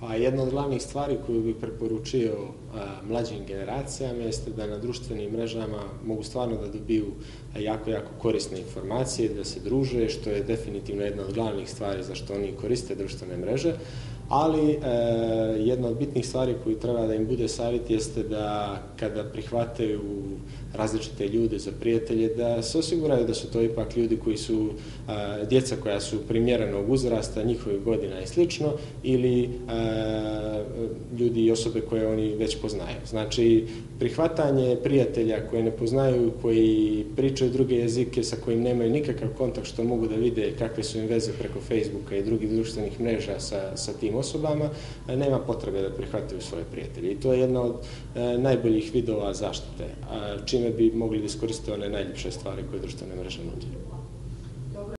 Pa jedna od glavnih stvari koju bih preporučio mlađim generacijama jeste da na društvenim mrežama mogu stvarno da dobiju jako, jako korisne informacije, da se druže, što je definitivno jedna od glavnih stvari za što oni koriste društvene mreže, ali e, jedna od bitnih stvari koju treba da im bude savjet jeste da kada prihvataju različite ljude za prijatelje, da se osiguraju da su to ipak ljudi koji su e, djeca koja su primjerenog uzrasta, njihovih godina i slično, ili e, ljudi i osobe koje oni već poznaju. Znači, prihvatanje prijatelja koje ne poznaju, koji pričaju druge jezike sa kojim nemaju nikakav kontakt što mogu da vide kakve su im veze preko Facebooka i drugih društvenih mreža sa, sa tim osobama, nema potrebe da prihvataju svoje prijatelje. I to je jedna od e, najboljih vidova zaštite, čime bi mogli da iskoriste one najljepše stvari koje društvene mreže nude.